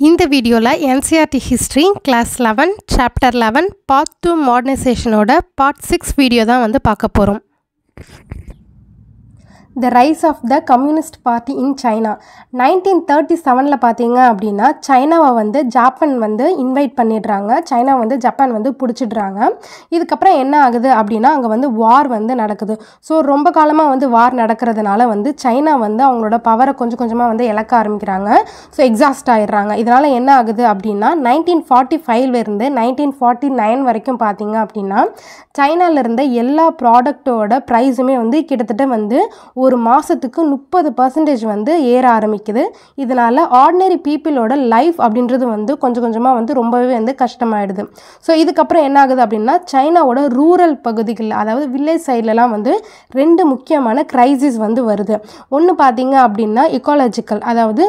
இந்த வீடியோவில் NCERT history class eleven chapter eleven part two மாடர்னைசேஷனோட part six video தான் வந்து பார்க்க போகிறோம் the rise of the communist party in China nineteen thirty செவனில் பார்த்தீங்க அப்படின்னா சைனாவை வந்து ஜப்பான் வந்து இன்வைட் பண்ணிடுறாங்க. சைனா வந்து ஜப்பான் வந்து பிடிச்சிடுறாங்க. இதுக்கப்புறம் என்ன ஆகுது அப்படின்னா அங்கே வந்து வார் வந்து நடக்குது. ஸோ ரொம்ப காலமாக வந்து வார் நடக்கிறதுனால வந்து சைனா வந்து அவங்களோட பவரை கொஞ்சம் கொஞ்சமாக வந்து இழக்க ஆரம்பிக்கிறாங்க. ஸோ எக்ஸாஸ்ட் ஆயிடுறாங்க. இதனால் என்ன ஆகுது அப்படின்னா நைன்டீன் ஃபார்ட்டி ஃபைவ்லேருந்து நைன்டீன் ஃபார்ட்டி நைன் வரைக்கும் பார்த்தீங்க அப்படின்னா சைனால இருந்த எல்லா ப்ராடக்ட்டோட ப்ரைஸுமே வந்து கிட்டத்தட்ட வந்து ஒரு ஒரு மாதத்துக்கு முப்பது பர்சன்டேஜ் வந்து ஏற ஆரம்பிக்குது. இதனால் ஆர்டினரி பீப்புளோட லைஃப் அப்படின்றது வந்து கொஞ்சம் கொஞ்சமாக வந்து ரொம்பவே வந்து கஷ்டமாயிடுது. ஸோ இதுக்கப்புறம் என்ன ஆகுது அப்படின்னா சைனாவோட ரூரல் பகுதிகளில் அதாவது வில்லேஜ் சைட்லலாம் வந்து ரெண்டு முக்கியமான க்ரைசிஸ் வந்து வருது. ஒன்று பார்த்தீங்க அப்படின்னா இக்காலஜிக்கல் அதாவது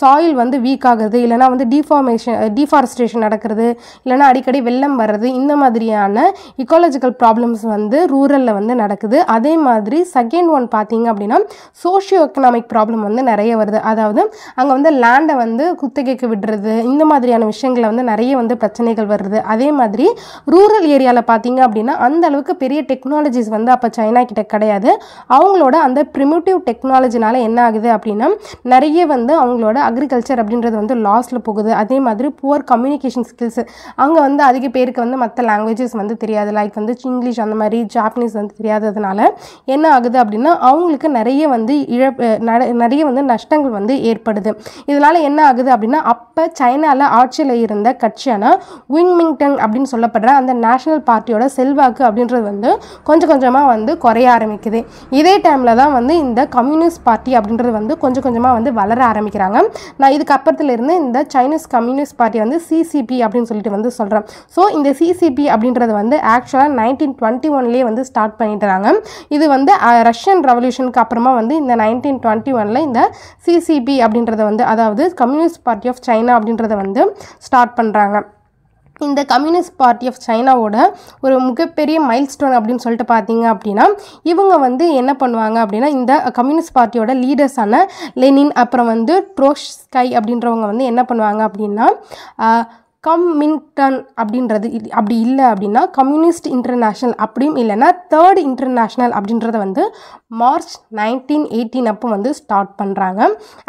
சாயில் வந்து வீக் ஆகுறது இல்லைனா வந்து டிஃபார்மேஷன் டிஃபாரஸ்டேஷன் நடக்கிறது. இல்லைனா அடிக்கடி வெள்ளம் வர்றது. இந்த மாதிரியான இக்காலஜிக்கல் ப்ராப்ளம்ஸ் வந்து ரூரலில் வந்து நடக்குது. அதே மாதிரி செகண்ட் ஒன் பார்த்தீங்க அப்படின்னா சோஷியோ எக்கனாமிக் ப்ராப்ளம் வந்து நிறைய வருது. அதாவது அங்கே வந்து லேண்டை வந்து குத்தகைக்கு விடுறது இந்த மாதிரியான விஷயங்களை வந்து நிறைய வந்து பிரச்சனைகள் வருது. அதே மாதிரி ரூரல் ஏரியாவில் பார்த்தீங்க அப்படின்னா அந்த அளவுக்கு பெரிய டெக்னாலஜிஸ் வந்து அப்போ சைனா கிட்ட கிடையாது. அவங்களோட அந்த ப்ரிமிட்டிவ் டெக்னாலஜினால என்ன ஆகுது அப்படின்னா நிறைய வந்து அவங்களோட அக்ரிகல்ச்சர் அப்படின்றது வந்து லாஸில் போகுது. அதே மாதிரி புவர் கம்யூனிகேஷன் ஸ்கில்ஸ் அங்கே வந்து அதிக பேருக்கு வந்து மற்ற லாங்குவேஜஸ் வந்து தெரியாது. லைக் வந்து இங்கிலீஷ் அந்த மாதிரி ஜாப்பனீஸ் வந்து தெரியாததுனால என்ன ஆகுது அப்படின்னா அவங்க அவங்களுக்கு நிறைய வந்து இழப்பு நிறைய வந்து நஷ்டங்கள் வந்து ஏற்படுது. இதனால் என்ன ஆகுது அப்படின்னா அப்போ சைனாவில் ஆட்சியில் இருந்த கட்சியான விங்மிங்டன் அப்படின்னு சொல்லப்படுற அந்த நேஷனல் பார்ட்டியோட செல்வாக்கு அப்படின்றது வந்து கொஞ்சம் கொஞ்சமாக வந்து குறைய ஆரம்பிக்குது. இதே டைமில் தான் வந்து இந்த கம்யூனிஸ்ட் பார்ட்டி அப்படின்றது வந்து கொஞ்சம் கொஞ்சமாக வந்து வளர ஆரம்பிக்கிறாங்க. நான் இதுக்கப்புறத்துலேருந்து இந்த சைனீஸ் கம்யூனிஸ்ட் பார்ட்டி வந்து சிசிபி அப்படின்னு சொல்லிட்டு வந்து சொல்கிறேன் ஸோ இந்த சிசிபி அப்படின்றது வந்து ஆக்சுவலாக நைன்டீன் டுவெண்ட்டி ஒன்லேயே வந்து ஸ்டார்ட் பண்ணிட்டுறாங்க இது வந்து ரஷ்யன் ரஷ்யன் ரெவல்யூஷனுக்கு அப்புறமா வந்து இந்த நைன்டீன் டுவெண்ட்டி ஒனில் இந்த சிசிபி அப்படின்றத வந்து அதாவது கம்யூனிஸ்ட் பார்ட்டி ஆஃப் சைனா அப்படின்றத வந்து ஸ்டார்ட் பண்ணுறாங்க இந்த கம்யூனிஸ்ட் பார்ட்டி ஆஃப் சைனாவோட ஒரு மிகப்பெரிய மைல்ஸ்டோன் அப்படின்னு சொல்லிட்டு பார்த்தீங்க அப்படின்னா இவங்க வந்து என்ன பண்ணுவாங்க அப்படின்னா இந்த கம்யூனிஸ்ட் பார்ட்டியோட லீடர்ஸான லெனின் அப்புறம் வந்து ட்ரோஷ்ஸ்கை அப்படின்றவங்க வந்து என்ன பண்ணுவாங்க அப்படின்னா கம்மின்டன் அப்படின்றது அப்படி இல்லை அப்படின்னா கம்யூனிஸ்ட் இன்டர்நேஷ்னல் அப்படியும் இல்லைன்னா தேர்ட் இன்டர்நேஷ்னல் அப்படின்றத வந்து மார்ச் நைன்டீன் எயிட்டீன் அப்போ வந்து ஸ்டார்ட் பண்ணுறாங்க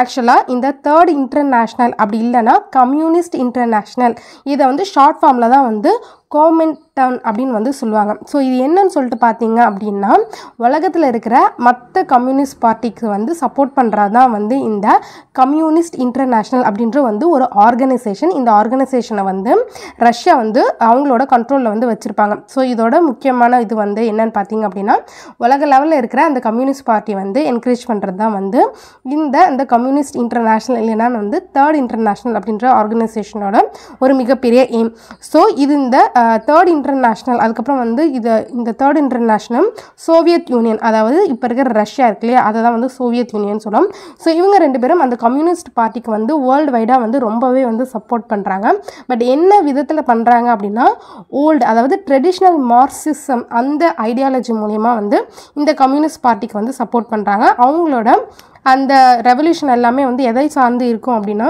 ஆக்சுவலாக இந்த தேர்ட் இன்டர்நேஷ்னல் அப்படி இல்லைன்னா கம்யூனிஸ்ட் இன்டர்நேஷ்னல் இதை வந்து ஷார்ட் ஃபார்மில் தான் வந்து கோமென்டன் அப்படின்னு வந்து சொல்லுவாங்க. ஸோ இது என்னன்னு சொல்லிட்டு பார்த்தீங்க அப்படின்னா உலகத்தில் இருக்கிற மற்ற கம்யூனிஸ்ட் பார்ட்டிக்கு வந்து சப்போர்ட் பண்ணுறது தான் வந்து இந்த கம்யூனிஸ்ட் இன்டர்நேஷ்னல் அப்படின்ற வந்து ஒரு ஆர்கனைசேஷன் இந்த ஆர்கனைசேஷனை வந்து ரஷ்யா வந்து அவங்களோட கண்ட்ரோலில் வந்து வச்சுருப்பாங்க. ஸோ இதோட முக்கியமான இது வந்து என்னன்னு பார்த்தீங்க அப்படின்னா உலக லெவலில் இருக்கிற அந்த கம்யூனிஸ்ட் பார்ட்டி வந்து என்கரேஜ் பண்ணுறது தான் வந்து இந்த இந்த கம்யூனிஸ்ட் இன்டர்நேஷ்னல் இல்லைன்னா வந்து தேர்ட் இன்டர்நேஷ்னல் அப்படின்ற ஆர்கனைசேஷனோட ஒரு மிகப்பெரிய எய்ம் ஸோ இது இந்த தேர்ட் இன்டர்நேஷ்னல் அதுக்கப்புறம் வந்து இது இந்த தேர்ட் இன்டர்நேஷ்னல் சோவியத் யூனியன் அதாவது இப்போ இருக்கிற ரஷ்யா இருக்கு இல்லையா? அதை தான் வந்து சோவியத் யூனியன் சொல்லும். ஸோ இவங்க ரெண்டு பேரும் அந்த கம்யூனிஸ்ட் பார்ட்டிக்கு வந்து வேர்ல்டு வைடாக வந்து ரொம்பவே வந்து சப்போர்ட் பண்ணுறாங்க பட் என்ன விதத்தில் பண்ணுறாங்க அப்படின்னா ஓல்டு அதாவது ட்ரெடிஷ்னல் மார்க்சிசம் அந்த ஐடியாலஜி மூலயமா வந்து இந்த கம்யூனிஸ்ட் பார்ட்டி பார்ட்டிக்கு வந்து சப்போர்ட் பண்ணுறாங்க அவங்களோட அந்த ரெவல்யூஷன் எல்லாமே வந்து எதை சார்ந்து இருக்கும் அப்படின்னா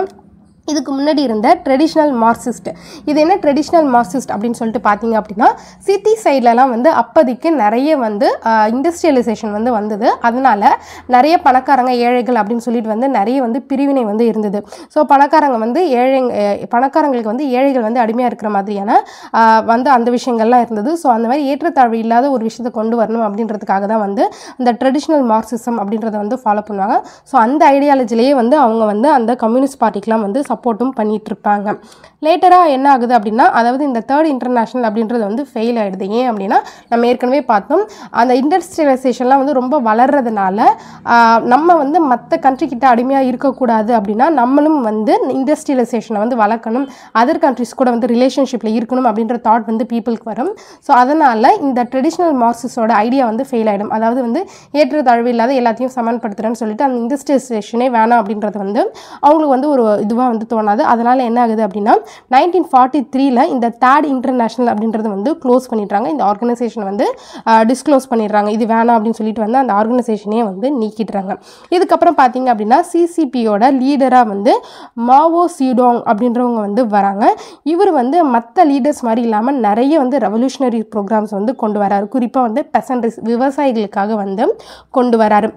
இதுக்கு முன்னாடி இருந்த ட்ரெடிஷ்னல் மார்க்சிஸ்ட் இது என்ன ட்ரெடிஷ்னல் மார்க்சிஸ்ட் அப்படின்னு சொல்லிட்டு பார்த்தீங்க அப்படின்னா சிட்டி சைட்லலாம் வந்து அப்போதைக்கு நிறைய வந்து இண்டஸ்ட்ரியலைசேஷன் வந்து வந்தது. அதனால நிறைய பணக்காரங்க ஏழைகள் அப்படின்னு சொல்லிட்டு வந்து நிறைய வந்து பிரிவினை வந்து இருந்தது. ஸோ பணக்காரங்க வந்து ஏழை பணக்காரங்களுக்கு வந்து ஏழைகள் வந்து அடிமையாக இருக்கிற மாதிரியான வந்து அந்த விஷயங்கள்லாம் இருந்தது. ஸோ அந்த மாதிரி ஏற்றத்தாழ்வு இல்லாத ஒரு விஷயத்தை கொண்டு வரணும் அப்படின்றதுக்காக தான் வந்து அந்த ட்ரெடிஷ்னல் மார்க்சிசம் அப்படின்றத வந்து ஃபாலோ பண்ணுவாங்க ஸோ அந்த ஐடியாலஜிலேயே வந்து அவங்க வந்து அந்த கம்யூனிஸ்ட் பார்ட்டிக்கெலாம் வந்து சப்போர்ட்டும் பண்ணிட்டு இருப்பாங்க லேட்டராக என்ன ஆகுது அப்படின்னா அதாவது இந்த தேர்ட் இன்டர்நேஷ்னல் அப்படின்றது வந்து ஃபெயில் ஆகிடுது ஏன் அப்படின்னா நம்ம ஏற்கனவே பார்த்தோம் அந்த இண்டஸ்ட்ரியலைசேஷன்லாம் வந்து ரொம்ப வளர்றதுனால நம்ம வந்து மற்ற கண்ட்ரிக்கிட்ட அடிமையாக இருக்கக்கூடாது அப்படின்னா நம்மளும் வந்து இண்டஸ்ட்ரியலைசேஷனை வந்து வளர்க்கணும். அதர் கண்ட்ரிஸ் கூட வந்து ரிலேஷன்ஷிப்பில் இருக்கணும் அப்படின்ற தாட் வந்து பீப்புளுக்கு வரும். ஸோ அதனால் இந்த ட்ரெடிஷ்னல் மார்க்சிஸோட ஐடியா வந்து ஃபெயில் ஆகிடும் அதாவது வந்து ஏற்றத்தாழ்வு இல்லாத எல்லாத்தையும் சமன்படுத்துகிறேன்னு சொல்லிட்டு அந்த இண்டஸ்ட்ரியலைசேஷனே வேணாம் அப்படின்றது வந்து அவங்களுக்கு வந்து ஒரு இதுவாக வந்து தோணாது. அதனால் என்ன ஆகுது அப்படின்னா நைன்டீன் ஃபார்ட்டி த்ரீல இந்த தேர்ட் இன்டர்நேஷனல் அப்படின்றது வந்து க்ளோஸ் பண்ணிடுறாங்க. இந்த ஆர்கனைசேஷன் வந்து டிஸ்க்ளோஸ் பண்ணிடுறாங்க. இது வேணாம் அப்படின்னு சொல்லிட்டு வந்து அந்த ஆர்கனைசேஷனே வந்து நீக்கிடுறாங்க. இதுக்கப்புறம் பார்த்தீங்க அப்படின்னா சிசிபியோட லீடராக வந்து மாவோ சீடோங் அப்படின்றவங்க வந்து வராங்க. இவர் வந்து மற்ற லீடர்ஸ் மாதிரி இல்லாமல் நிறைய வந்து ரெவல்யூஷனரி ப்ரோக்ராம்ஸ் வந்து கொண்டு வராரு. குறிப்பாக வந்து பெசன்ட்ரிஸ் விவசாயிகளுக்காக வந்து கொண்டு வராரு.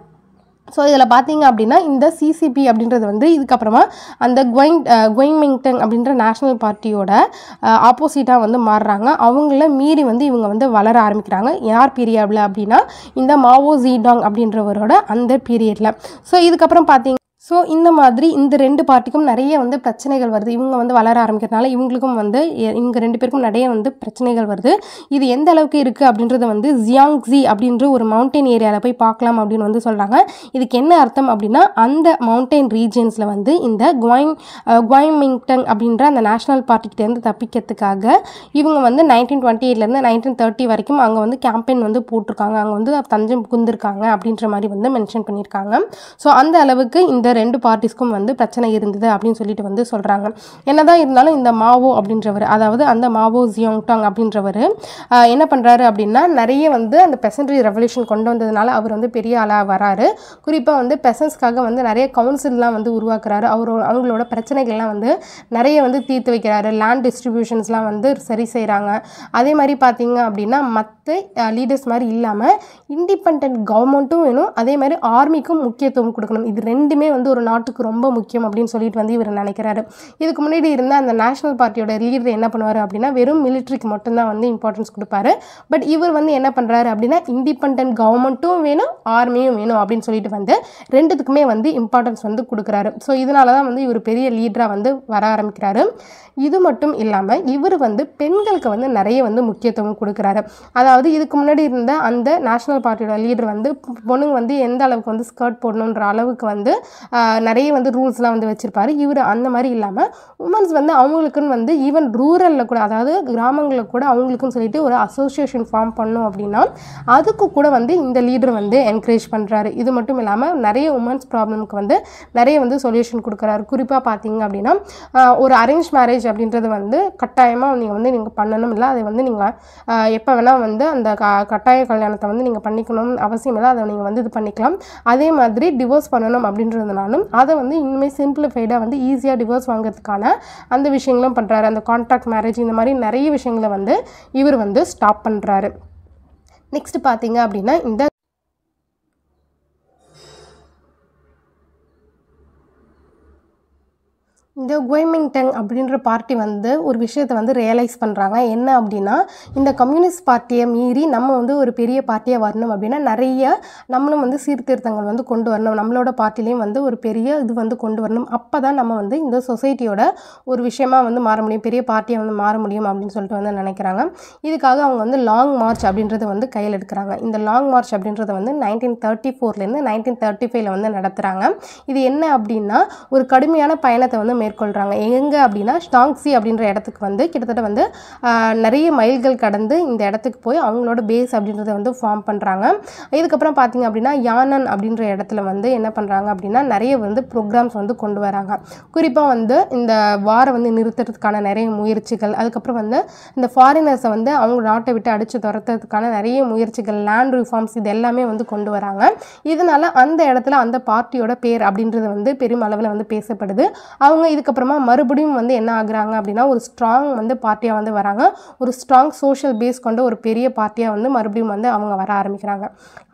ஸோ இதில் பார்த்தீங்க அப்படின்னா இந்த சிசிபி அப்படின்றது வந்து இதுக்கப்புறமா அந்த குவைங் குவைமிங்டன் அப்படின்ற நேஷ்னல் பார்ட்டியோட ஆப்போசிட்டாக வந்து மாறுறாங்க. அவங்கள மீறி வந்து இவங்க வந்து வளர ஆரம்பிக்கிறாங்க. யார் பீரியடில் அப்படின்னா இந்த மாவோ ஜீடாங் அப்படின்றவரோட அந்த பீரியடில் ஸோ இதுக்கப்புறம் பார்த்தீங்க ஸோ இந்த மாதிரி இந்த ரெண்டு பார்ட்டிக்கும் நிறைய வந்து பிரச்சனைகள் வருது. இவங்க வந்து வளர ஆரம்பிக்கிறதுனால இவங்களுக்கும் வந்து எ- இவங்க ரெண்டு பேருக்கும் நிறைய வந்து பிரச்சனைகள் வருது. இது எந்த அளவுக்கு இருக்குது அப்படின்றத வந்து ஜியாங்ஸி அப்படின்ற ஒரு மவுண்டைன் ஏரியாவில் போய் பார்க்கலாம் அப்படின்னு வந்து சொல்கிறாங்க இதுக்கு என்ன அர்த்தம் அப்படின்னா அந்த மவுண்டெயின் ரீஜியன்ஸில் வந்து இந்த குவாங் குவாய்மிங்டன் அப்படின்ற அந்த நேஷனல் பார்ட்டிகிட்டேருந்து தப்பிக்கிறதுக்காக இவங்க வந்து நைன்டீன் டுவெண்ட்டி எயிட்லேருந்து நைன்டீன் தேர்ட்டி வரைக்கும் அங்கே வந்து கேம்பெயின் வந்து போட்டிருக்காங்க. அங்கே வந்து தஞ்சம் புகுந்திருக்காங்க அப்படின்ற மாதிரி வந்து மென்ஷன் பண்ணியிருக்காங்க. ஸோ அந்த அளவுக்கு இந்த ரெண்டு பார்ட்டிஸ்க்கும் வந்து பிரச்சனை இருந்தது அப்படின்னு சொல்லிட்டு வந்து சொல்கிறாங்க என்னதான் இருந்தாலும் இந்த மாவோ அப்படின்றவர் அதாவது அந்த மாவோ ஜியோங்டாங் அப்படின்றவர் என்ன பண்ணுறாரு அப்படின்னா நிறைய வந்து அந்த பெசன்ட்ரி ரெவல்யூஷன் கொண்டு வந்ததுனால அவர் வந்து பெரிய ஆளாக வராரு. குறிப்பாக வந்து பெசன்ஸ்க்காக வந்து நிறைய கவுன்சில்லாம் வந்து உருவாக்குறாரு. அவர் அவங்களோட பிரச்சனைகள்லாம் வந்து நிறைய வந்து தீர்த்து வைக்கிறாரு. லேண்ட் டிஸ்ட்ரிபியூஷன்ஸ்லாம் வந்து சரி செய்கிறாங்க அதே மாதிரி பார்த்தீங்க அப்படின்னா மற்ற லீடர்ஸ் மாதிரி இல்லாமல் இண்டிபெண்ட் கவர்மெண்ட்டும் வேணும். அதே மாதிரி ஆர்மிக்கும் முக்கியத்துவம் கொடுக்கணும். இது ரெண்டுமே வந்து வந்து ஒரு நாட்டுக்கு ரொம்ப முக்கியம் அப்படின்னு சொல்லிட்டு வந்து இவர் நினைக்கிறாரு. இதுக்கு முன்னாடி இருந்த அந்த நேஷனல் பார்ட்டியோட லீடர் என்ன பண்ணுவார் அப்படின்னா வெறும் மிலிட்ரிக்கு மட்டும்தான் வந்து இம்பார்ட்டன்ஸ் கொடுப்பாரு. பட் இவர் வந்து என்ன பண்ணுறாரு அப்படின்னா இண்டிபெண்ட் கவர்மெண்ட்டும் வேணும் ஆர்மியும் வேணும் அப்படின்னு சொல்லிட்டு வந்து ரெண்டுத்துக்குமே வந்து இம்பார்ட்டன்ஸ் வந்து கொடுக்குறாரு. ஸோ இதனால தான் வந்து இவர் பெரிய லீடராக வந்து வர ஆரம்பிக்கிறாரு. இது மட்டும் இல்லாமல் இவர் வந்து பெண்களுக்கு வந்து நிறைய வந்து முக்கியத்துவம் கொடுக்குறாரு. அதாவது இதுக்கு முன்னாடி இருந்த அந்த நேஷனல் பார்ட்டியோட லீடர் வந்து பொண்ணுங்க வந்து எந்த அளவுக்கு வந்து ஸ்கர்ட் போடணுன்ற அளவுக்கு வந்து நிறைய வந்து ரூல்ஸ்லாம் வந்து வச்சுருப்பாரு. இவர் அந்த மாதிரி இல்லாமல் உமன்ஸ் வந்து அவங்களுக்குன்னு வந்து ஈவன் ரூரலில் கூட அதாவது கிராமங்களில் கூட அவங்களுக்குன்னு சொல்லிட்டு ஒரு அசோசியேஷன் ஃபார்ம் பண்ணோம் அப்படின்னா அதுக்கு கூட வந்து இந்த லீடர் வந்து என்கரேஜ் பண்ணுறாரு இது மட்டும் இல்லாமல் நிறைய உமன்ஸ் ப்ராப்ளம்க்கு வந்து நிறைய வந்து சொல்யூஷன் கொடுக்குறாரு. குறிப்பாக பார்த்தீங்க அப்படின்னா ஒரு அரேஞ்ச் மேரேஜ் அப்படின்றது வந்து கட்டாயமாக நீங்கள் வந்து நீங்கள் பண்ணணும் இல்லை அதை வந்து நீங்கள் எப்போ வேணால் வந்து அந்த க கட்டாய கல்யாணத்தை வந்து நீங்கள் பண்ணிக்கணும்னு அவசியம் இல்லை அதை நீங்கள் வந்து இது பண்ணிக்கலாம். அதே மாதிரி டிவோர்ஸ் பண்ணணும் அப்படின்றதுனாலும் அதை வந்து இன்னுமே சிம்பிளிஃபைடாக வந்து ஈஸியாக டிவோர்ஸ் வாங்குறதுக்கான அந்த விஷயங்களும் பண்ணுறாரு அந்த கான்ட்ராக்ட் மேரேஜ் இந்த மாதிரி நிறைய விஷயங்களை வந்து இவர் வந்து ஸ்டாப் பண்ணுறாரு நெக்ஸ்ட் பார்த்தீங்க அப்படின்னா இந்த இந்த குவைமிங்டன் அப்படின்ற பார்ட்டி வந்து ஒரு விஷயத்தை வந்து ரியலைஸ் பண்ணுறாங்க என்ன அப்படின்னா இந்த கம்யூனிஸ்ட் பார்ட்டியை மீறி நம்ம வந்து ஒரு பெரிய பார்ட்டியாக வரணும் அப்படின்னா நிறைய நம்மளும் வந்து சீர்திருத்தங்கள் வந்து கொண்டு வரணும். நம்மளோட பார்ட்டிலையும் வந்து ஒரு பெரிய இது வந்து கொண்டு வரணும். அப்போ தான் நம்ம வந்து இந்த சொசைட்டியோட ஒரு விஷயமா வந்து மாற முடியும். பெரிய பார்ட்டியாக வந்து மாற முடியும் அப்படின்னு சொல்லிட்டு வந்து நினைக்கிறாங்க. இதுக்காக அவங்க வந்து லாங் மார்ச் அப்படின்றத வந்து கையில் எடுக்கிறாங்க. இந்த லாங் மார்ச் அப்படின்றத வந்து நைன்டீன் தேர்ட்டி ஃபோர்லேருந்து நைன்டீன் தேர்ட்டி ஃபைவ்ல வந்து நடத்துகிறாங்க இது என்ன அப்படின்னா ஒரு கடுமையான பயணத்தை வந்து மேற்கொள்கிறாங்க எங்கே அப்படின்னா ஸ்டாங்ஸி அப்படின்ற இடத்துக்கு வந்து கிட்டத்தட்ட வந்து நிறைய மைல்கள் கடந்து இந்த இடத்துக்கு போய் அவங்களோட பேஸ் அப்படின்றத வந்து ஃபார்ம் பண்ணுறாங்க இதுக்கப்புறம் பார்த்தீங்க அப்படின்னா யானன் அப்படின்ற இடத்துல வந்து என்ன பண்ணுறாங்க அப்படின்னா நிறைய வந்து ப்ரோக்ராம்ஸ் வந்து கொண்டு வராங்க. குறிப்பாக வந்து இந்த வாரை வந்து நிறுத்துறதுக்கான நிறைய முயற்சிகள் அதுக்கப்புறம் வந்து இந்த ஃபாரினர்ஸை வந்து அவங்க நாட்டை விட்டு அடித்து துரத்துறதுக்கான நிறைய முயற்சிகள் லேண்ட் ரிஃபார்ம்ஸ் இது எல்லாமே வந்து கொண்டு வராங்க. இதனால் அந்த இடத்துல அந்த பார்ட்டியோட பேர் அப்படின்றது வந்து பெரும் அளவில் வந்து பேசப்படுது. அவங்க இது இதுக்கப்புறமா மறுபடியும் வந்து என்ன ஆகுறாங்க அப்படின்னா ஒரு ஸ்ட்ராங் வந்து பார்ட்டியாக வந்து வராங்க. ஒரு ஸ்ட்ராங் சோஷியல் பேஸ் கொண்ட ஒரு பெரிய பார்ட்டியாக வந்து மறுபடியும் வந்து அவங்க வர ஆரம்பிக்கிறாங்க.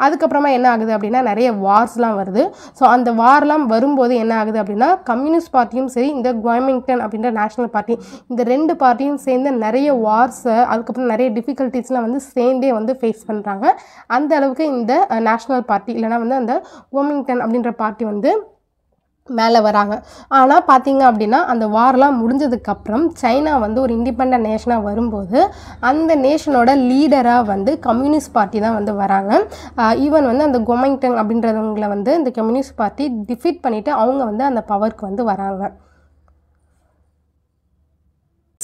அதுக்கப்புறமா என்ன ஆகுது அப்படின்னா நிறைய வார்ஸ்லாம் வருது. ஸோ அந்த வார்லாம் வரும்போது என்ன ஆகுது அப்படின்னா கம்யூனிஸ்ட் பார்ட்டியும் சரி இந்த குவாமிங்டன் அப்படின்ற நேஷனல் பார்ட்டி இந்த ரெண்டு பார்ட்டியும் சேர்ந்து நிறைய வார்ஸை அதுக்கப்புறம் நிறைய டிஃபிகல்ட்டிஸ்லாம் வந்து சேர்ந்தே வந்து ஃபேஸ் பண்ணுறாங்க அந்த அளவுக்கு இந்த நேஷனல் பார்ட்டி இல்லைன்னா வந்து அந்த குவாமிங்டன் அப்படின்ற பார்ட்டி வந்து மேலே வராங்க. ஆனால் பார்த்தீங்க அப்படின்னா அந்த வார்லாம் முடிஞ்சதுக்கப்புறம் சைனா வந்து ஒரு இண்டிபெண்ட் நேஷனாக வரும்போது அந்த நேஷனோட லீடராக வந்து கம்யூனிஸ்ட் பார்ட்டி தான் வந்து வராங்க. ஈவன் வந்து அந்த கொமைங்டன் அப்படின்றவங்களை வந்து இந்த கம்யூனிஸ்ட் பார்ட்டி டிஃபீட் பண்ணிவிட்டு அவங்க வந்து அந்த பவருக்கு வந்து வராங்க.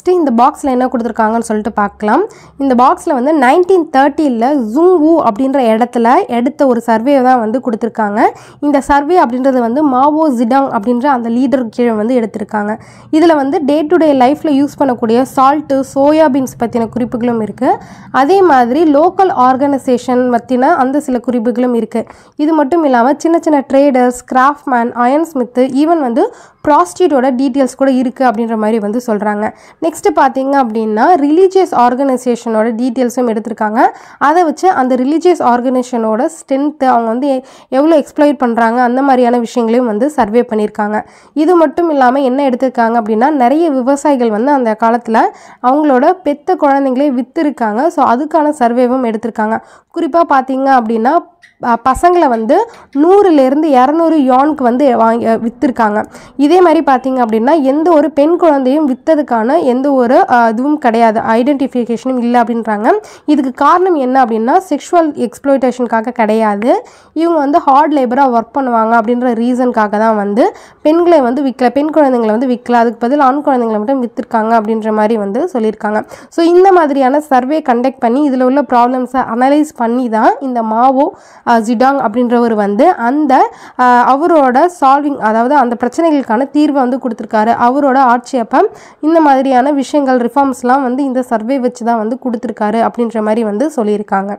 நெக்ஸ்ட்டு இந்த பாக்ஸில் என்ன கொடுத்துருக்காங்கன்னு சொல்லிட்டு பார்க்கலாம். இந்த பாக்ஸில் வந்து நைன்டீன் தேர்ட்டியில் ஜூங்வூ அப்படின்ற இடத்துல எடுத்த ஒரு சர்வே தான் வந்து கொடுத்துருக்காங்க. இந்த சர்வே அப்படின்றது வந்து மாவோ ஜிடாங் அப்படின்ற அந்த லீடர் கீழே வந்து எடுத்திருக்காங்க. இதில் வந்து டே டு டே லைஃப்பில் யூஸ் பண்ணக்கூடிய சால்ட்டு சோயாபீன்ஸ் பற்றின குறிப்புகளும் இருக்குது அதே மாதிரி லோக்கல் ஆர்கனைசேஷன் பற்றின அந்த சில குறிப்புகளும் இருக்குது இது மட்டும் இல்லாமல் சின்ன சின்ன traders craftsman iron smith even வந்து ப்ராஸ்டியூட்டோட டீட்டெயில்ஸ் கூட இருக்குது அப்படின்ற மாதிரி வந்து சொல்கிறாங்க நெக்ஸ்ட் நெக்ஸ்ட்டு பார்த்தீங்க அப்படின்னா ரிலீஜியஸ் ஆர்கனைசேஷனோட டீட்டெயில்ஸும் எடுத்திருக்காங்க. அதை வச்சு அந்த ரிலீஜியஸ் ஆர்கனைசேஷனோட ஸ்ட்ரென்த்து அவங்க வந்து எ- எவ்வளோ எக்ஸ்ப்ளோர் பண்ணுறாங்க அந்த மாதிரியான விஷயங்களையும் வந்து சர்வே பண்ணியிருக்காங்க. இது மட்டும் இல்லாமல் என்ன எடுத்திருக்காங்க அப்படின்னா நிறைய விவசாயிகள் வந்து அந்த காலத்தில் அவங்களோட பெத்த குழந்தைங்களே விற்றுருக்காங்க ஸோ அதுக்கான சர்வேவும் எடுத்திருக்காங்க. குறிப்பாக பார்த்தீங்க அப்படின்னா பசங்களை வந்து நூறுலேருந்து இரநூறு யானுக்கு வந்து வாங்கி விற்றுருக்காங்க இதே மாதிரி பார்த்திங்க அப்படின்னா எந்த ஒரு பெண் குழந்தையும் விற்றதுக்கான எந்த ஒரு இதுவும் கிடையாது. ஐடென்டிஃபிகேஷனும் இல்லை அப்படின்றாங்க. இதுக்கு காரணம் என்ன அப்படின்னா செக்ஷுவல் எக்ஸ்ப்ளோய்டேஷனுக்காக கிடையாது. இவங்க வந்து ஹார்ட் லேபராக ஒர்க் பண்ணுவாங்க அப்படின்ற ரீசனுக்காக தான் வந்து பெண்களை வந்து விற்கல பெண் குழந்தைங்களை வந்து விற்கல அதுக்கு பதில் ஆண் குழந்தைங்களை மட்டும் விற்றுருக்காங்க அப்படின்ற மாதிரி வந்து சொல்லியிருக்காங்க. ஸோ இந்த மாதிரியான சர்வே கண்டக்ட் பண்ணி இதில் உள்ள ப்ராப்ளம்ஸை அனலைஸ் பண்ணி தான் இந்த மாவோ ஜிடாங் அப்படின்றவர் வந்து அந்த அவரோட சால்விங் அதாவது அந்த பிரச்சனைகளுக்கான தீர்வை வந்து கொடுத்துருக்காரு. அவரோட ஆட்சி அப்போ இந்த மாதிரியான விஷயங்கள் ரிஃபார்ம்ஸ்லாம் வந்து இந்த சர்வே வச்சு தான் வந்து கொடுத்துருக்காரு அப்படின்ற மாதிரி வந்து சொல்லியிருக்காங்க.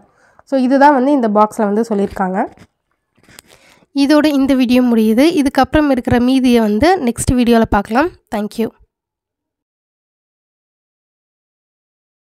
ஸோ இதுதான் வந்து இந்த பாக்ஸில் வந்து சொல்லியிருக்காங்க. இதோட இந்த வீடியோ முடியுது. இதுக்கப்புறம் இருக்கிற மீதியை வந்து நெக்ஸ்ட் வீடியோவில் பார்க்கலாம். தேங்க்யூ